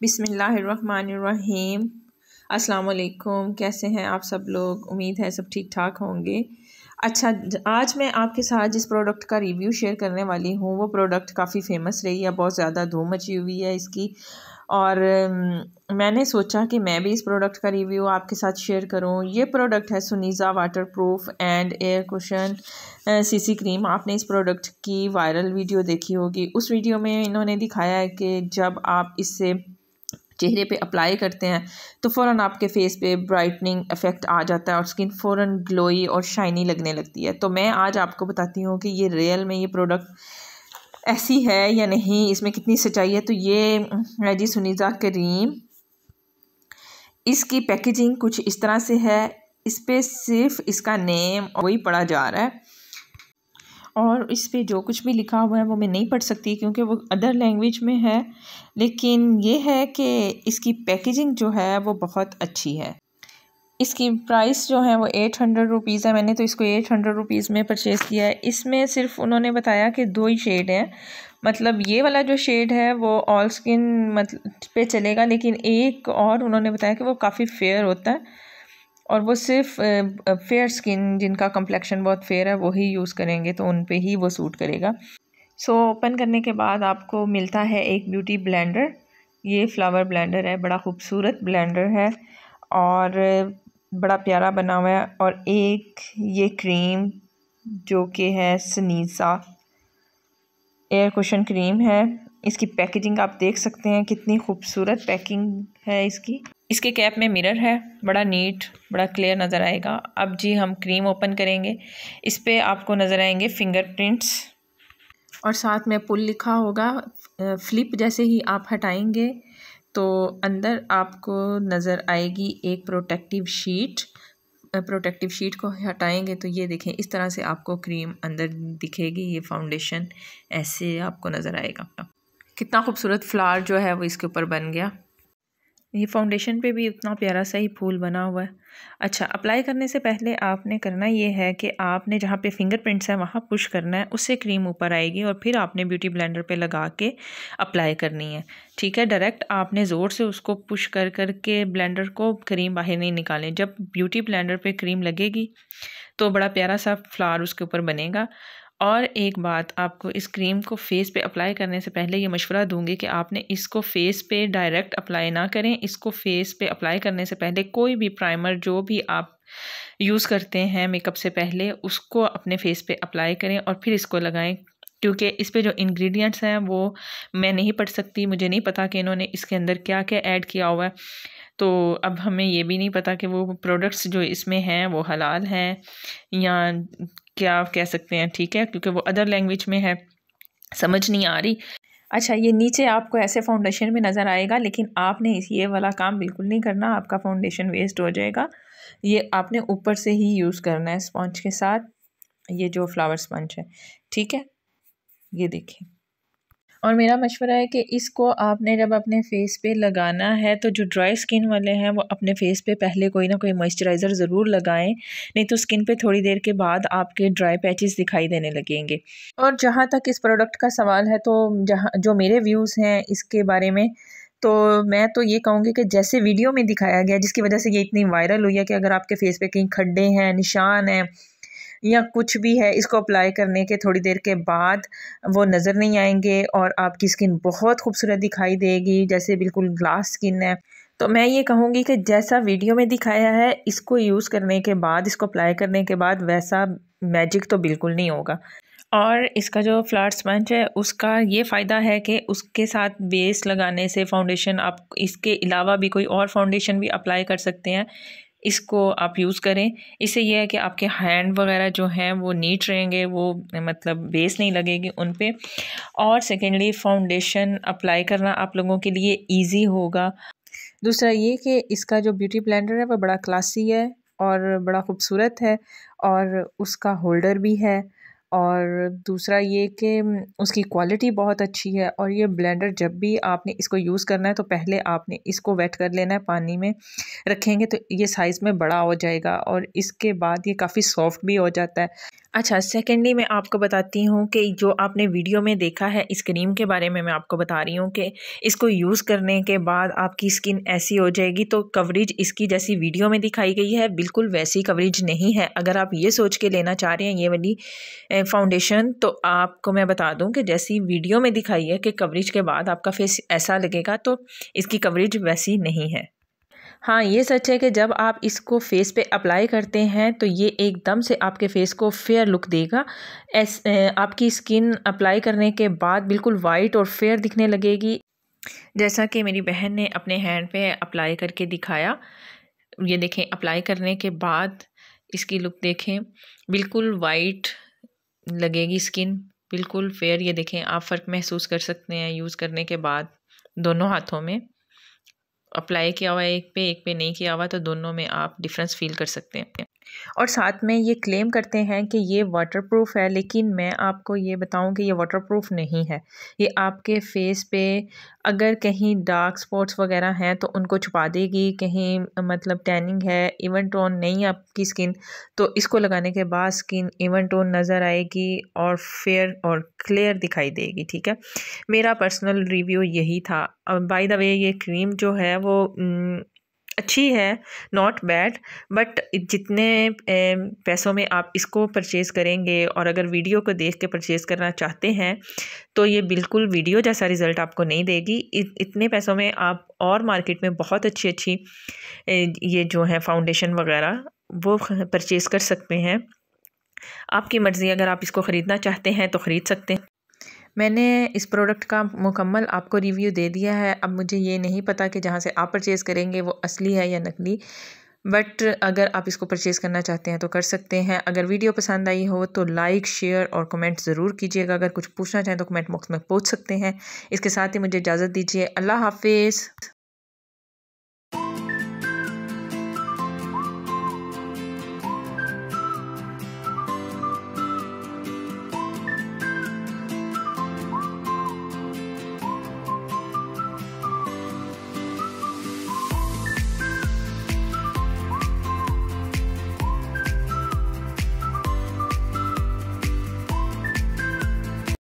बिसमीम अस्सलाम कैसे हैं आप सब लोग? उम्मीद है सब ठीक ठाक होंगे। अच्छा आज मैं आपके साथ जिस प्रोडक्ट का रिव्यू शेयर करने वाली हूँ, वो प्रोडक्ट काफ़ी फ़ेमस रही है, बहुत ज़्यादा धूम मची हुई है इसकी। और मैंने सोचा कि मैं भी इस प्रोडक्ट का रिव्यू आपके साथ शेयर करूँ। ये प्रोडक्ट है Sunisa water proof and air cushion CC cream आपने इस प्रोडक्ट की वायरल वीडियो देखी होगी। उस वीडियो में इन्होंने दिखाया है कि जब आप इससे चेहरे पे अप्लाई करते हैं तो फ़ौर आपके फेस पे ब्राइटनिंग इफ़ेक्ट आ जाता है और स्किन फ़ौर ग्लोई और शाइनी लगने लगती है। तो मैं आज आपको बताती हूँ कि ये रियल में ये प्रोडक्ट ऐसी है या नहीं, इसमें कितनी सच्चाई है। तो ये है जी सुनीज़ा करीम। इसकी पैकेजिंग कुछ इस तरह से है, इस पर सिर्फ़ इसका नेम वही पढ़ा जा रहा है। और इस पर जो कुछ भी लिखा हुआ है वो मैं नहीं पढ़ सकती क्योंकि वो अदर लैंग्वेज में है। लेकिन ये है कि इसकी पैकेजिंग जो है वो बहुत अच्छी है। इसकी प्राइस जो है वो एट हंड्रेड रुपीज़ है। मैंने तो इसको एट हंड्रेड रुपीज़ में परचेज़ किया है। इसमें सिर्फ़ उन्होंने बताया कि दो ही शेड हैं। मतलब ये वाला जो शेड है वो ऑल स्किन मतलब पे चलेगा, लेकिन एक और उन्होंने बताया कि वो काफ़ी फेयर होता है। और वो सिर्फ़ फेयर स्किन जिनका कम्प्लेक्शन बहुत फेयर है वही यूज़ करेंगे तो उन पे ही वो सूट करेगा। सो so, ओपन करने के बाद आपको मिलता है एक ब्यूटी ब्लेंडर ये फ्लावर ब्लेंडर है बड़ा खूबसूरत ब्लेंडर है और बड़ा प्यारा बना हुआ है और एक ये क्रीम जो कि है सनीसा एयर कुशन क्रीम है। इसकी पैकेजिंग आप देख सकते हैं कितनी खूबसूरत पैकिंग है इसकी। इसके कैप में मिरर है, बड़ा नीट, बड़ा क्लियर नज़र आएगा। अब जी हम क्रीम ओपन करेंगे। इस पर आपको नज़र आएँगे फिंगरप्रिंट्स और साथ में पुल लिखा होगा फ्लिप जैसे ही आप हटाएँगे तो अंदर आपको नज़र आएगी एक प्रोटेक्टिव शीट प्रोटेक्टिव शीट को हटाएँगे तो ये देखें, इस तरह से आपको क्रीम अंदर दिखेगी, ये फाउंडेशन ऐसे आपको नज़र आएगा। कितना खूबसूरत फ्लावर जो है वो इसके ऊपर बन गया। ये फाउंडेशन पे भी उतना प्यारा सा ही फूल बना हुआ है। अच्छा अप्लाई करने से पहले आपने करना ये है कि आपने जहाँ पे फिंगरप्रिंट्स हैं, वहाँ पुश करना है, उससे क्रीम ऊपर आएगी और फिर आपने ब्यूटी ब्लेंडर पे लगा के अप्लाई करनी है। ठीक है डायरेक्ट आपने ज़ोर से उसको पुश कर कर के ब्लेंडर को क्रीम बाहर नहीं निकालें जब ब्यूटी ब्लेंडर पर क्रीम लगेगी तो बड़ा प्यारा सा फ्लावर उसके ऊपर बनेगा। और एक बात, आपको इस क्रीम को फेस पे अप्लाई करने से पहले ये मशवरा दूँगी कि आपने इसको फेस पे डायरेक्ट अप्लाई ना करें। इसको फेस पे अप्लाई करने से पहले कोई भी प्राइमर जो भी आप यूज़ करते हैं मेकअप से पहले, उसको अपने फेस पे अप्लाई करें और फिर इसको लगाएँ। क्योंकि इस पे जो इंग्रेडिएंट्स हैं, वो मैं नहीं पढ़ सकती, मुझे नहीं पता कि इन्होंने इसके अंदर क्या क्या ऐड किया हुआ है। तो अब हमें ये भी नहीं पता कि वो प्रोडक्ट्स जो इसमें हैं, वो हलाल हैं या क्या कह सकते हैं, ठीक है? क्योंकि वो अदर लैंग्वेज में है, समझ नहीं आ रही। अच्छा ये नीचे आपको ऐसे फाउंडेशन में नज़र आएगा, लेकिन आपने इस, ये वाला काम बिल्कुल नहीं करना, आपका फाउंडेशन वेस्ट हो जाएगा। ये आपने ऊपर से ही यूज़ करना है स्पंज के साथ। ये जो फ्लावर स्पंज है, ठीक है? ये देखिए। और मेरा मशवरा है कि इसको आपने जब अपने फेस पे लगाना है तो जो ड्राई स्किन वाले हैं, वो अपने फेस पे पहले कोई ना कोई मॉइस्चराइज़र ज़रूर लगाएँ, नहीं तो स्किन पे थोड़ी देर के बाद आपके ड्राई पैचेस दिखाई देने लगेंगे। और जहाँ तक इस प्रोडक्ट का सवाल है तो जहाँ, जो मेरे व्यूज़ हैं, इसके बारे में तो मैं तो ये कहूँगी कि जैसे वीडियो में दिखाया गया, जिसकी वजह से ये इतनी वायरल हुई है कि अगर आपके फेस पे कहीं खड्डे हैं, निशान हैं या कुछ भी है, इसको अप्लाई करने के थोड़ी देर के बाद वो नज़र नहीं आएँगे और आपकी स्किन बहुत खूबसूरत दिखाई देगी, जैसे बिल्कुल ग्लास स्किन है। तो मैं ये कहूँगी कि जैसा वीडियो में दिखाया है, इसको यूज़ करने के बाद, इसको अप्लाई करने के बाद वैसा मैजिक तो बिल्कुल नहीं होगा। और इसका जो फ्लावर स्पंज है, उसका ये फ़ायदा है कि उसके साथ बेस लगाने से फाउंडेशन आप, इसके अलावा भी कोई और फाउंडेशन भी अप्लाई कर सकते हैं। इसको आप यूज़ करें। इससे यह है कि आपके हैंड वगैरह जो हैं, वो नीट रहेंगे, वो मतलब बेस नहीं लगेगी उन पर और सेकेंडली, फाउंडेशन अप्लाई करना आप लोगों के लिए ईजी होगा। दूसरा ये कि इसका जो ब्यूटी ब्लेंडर है, वो बड़ा क्लासी है और बड़ा खूबसूरत है और उसका होल्डर भी है। और दूसरा ये कि उसकी क्वालिटी बहुत अच्छी है और ये ब्लेंडर जब भी आपने इसको यूज़ करना है तो पहले आपने इसको वेट कर लेना है, पानी में रखेंगे तो ये साइज़ में बड़ा हो जाएगा और इसके बाद ये काफ़ी सॉफ्ट भी हो जाता है। अच्छा सेकेंडली मैं आपको बताती हूँ कि जो आपने वीडियो में देखा है इस क्रीम के बारे में मैं आपको बता रही हूँ कि इसको यूज़ करने के बाद आपकी स्किन ऐसी हो जाएगी तो कवरेज इसकी जैसी वीडियो में दिखाई गई है, बिल्कुल वैसी कवरेज नहीं है। अगर आप ये सोच के लेना चाह रहे हैं, ये वाली फाउंडेशन तो आपको मैं बता दूँ कि जैसी वीडियो में दिखाई है कि कवरेज के बाद आपका फेस ऐसा लगेगा तो इसकी कवरेज वैसी नहीं है। हाँ ये सच है कि जब आप इसको फेस पे अप्लाई करते हैं तो ये एकदम से आपके फेस को फेयर लुक देगा। एस आपकी स्किन अप्लाई करने के बाद बिल्कुल वाइट और फेयर दिखने लगेगी। जैसा कि मेरी बहन ने अपने हैंड पे अप्लाई करके दिखाया, ये देखें अप्लाई करने के बाद इसकी लुक देखें, बिल्कुल वाइट लगेगी स्किन बिल्कुल फेयर ये देखें, आप फ़र्क महसूस कर सकते हैं यूज़ करने के बाद दोनों हाथों में। अप्लाई किया हुआ है, एक पे एक पे नहीं किया हुआ तो दोनों में आप डिफरेंस फील कर सकते हैं। और साथ में ये क्लेम करते हैं कि ये वाटरप्रूफ है, लेकिन मैं आपको ये बताऊँ कि ये वाटरप्रूफ नहीं है। ये आपके फेस पे अगर कहीं डार्क स्पॉट्स वगैरह हैं तो उनको छुपा देगी, कहीं मतलब टैनिंग है इवन टोन नहीं आपकी स्किन तो इसको लगाने के बाद स्किन इवन टोन नज़र आएगी और फेयर और क्लियर दिखाई देगी, ठीक है? मेरा पर्सनल रिव्यू यही था। बाय द वे ये क्रीम जो है, वो अच्छी है नॉट बैड बट जितने पैसों में आप इसको परचेज़ करेंगे और अगर वीडियो को देख के परचेज़ करना चाहते हैं तो ये बिल्कुल वीडियो जैसा रिज़ल्ट आपको नहीं देगी। इतने पैसों में आप और मार्केट में बहुत अच्छी अच्छी ये जो है फाउंडेशन वगैरह, वो परचेज़ कर सकते हैं। आपकी मर्ज़ी, अगर आप इसको ख़रीदना चाहते हैं तो ख़रीद सकते हैं। मैंने इस प्रोडक्ट का मुकम्मल आपको रिव्यू दे दिया है। अब मुझे ये नहीं पता कि जहाँ से आप परचेज़ करेंगे, वो असली है या नकली। बट अगर आप इसको परचेज़ करना चाहते हैं तो कर सकते हैं। अगर वीडियो पसंद आई हो तो लाइक शेयर और कमेंट ज़रूर कीजिएगा। अगर कुछ पूछना चाहें तो कमेंट बॉक्स में पूछ सकते हैं। इसके साथ ही मुझे इजाज़त दीजिए। अल्लाह हाफिज़।